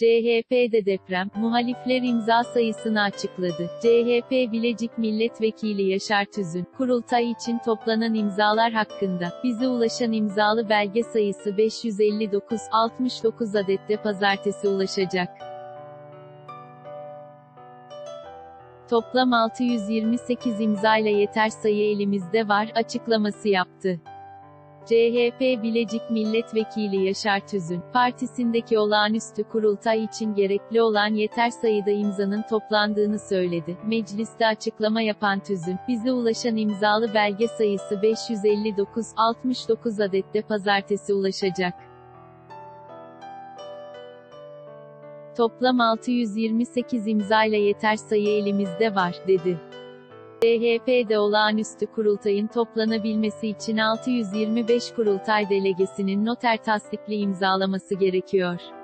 CHP'de deprem, muhalifler imza sayısını açıkladı. CHP Bilecik Milletvekili Yaşar Tüzün, kurultay için toplanan imzalar hakkında, bize ulaşan imzalı belge sayısı 559, 69 adette pazartesi ulaşacak. Toplam 628 imzayla yeter sayı elimizde var, açıklaması yaptı. CHP Bilecik Milletvekili Yaşar Tüzün, partisindeki olağanüstü kurultay için gerekli olan yeter sayıda imzanın toplandığını söyledi. Mecliste açıklama yapan Tüzün, bize ulaşan imzalı belge sayısı 559, 69 adette pazartesi ulaşacak. Toplam 628 imzayla yeter sayı elimizde var, dedi. CHP'de olağanüstü kurultayın toplanabilmesi için 625 kurultay delegesinin noter tasdikli imzalaması gerekiyor.